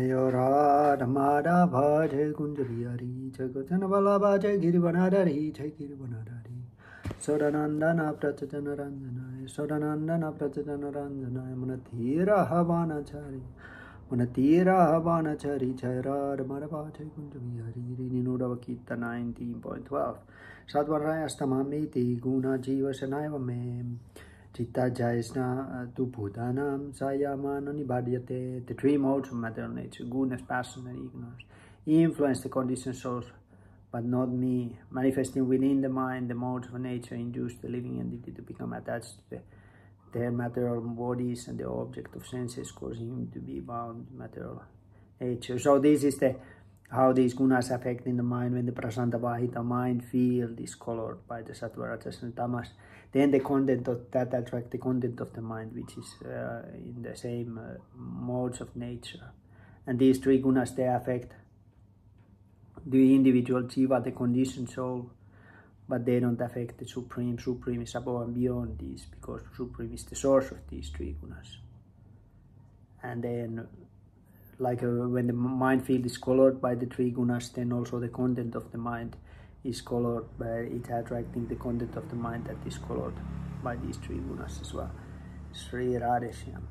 यो राधमाधा भज कुंज बिहारी प्रचन रंजनाय, सदानंदन प्रचन रंजनाय। मन धीर हवानाचारी मन कुंज बिहारी ऋणी पॉइंट ट्वेल्व सात बन रहा गुना जीव शनाय में Chitta Jaisna tu Bhutanam Sayamano Nibhadyate. The three modes of material nature, goodness, passion, and ignorance, influence the conditioned souls, but not me. Manifesting within the mind, the modes of nature induce the living entity to become attached to the, their material bodies and the object of senses, causing him to be bound material nature. So this is the how these gunas affect in the mind when the prasanta vahita mind field is colored by the sattva rajas and tamas. Then the content of that attract the content of the mind which is uh, in the same uh, modes of nature. And these three gunas they affect the individual jiva the conditioned soul but they don't affect the supreme. Supreme is above and beyond these because supreme is the source of these three gunas. And then like uh, when the mind field is colored by the three gunas then also the content of the mind is colored by it attracting the content of the mind that is colored by these three gunas as well. Sri Radheshyam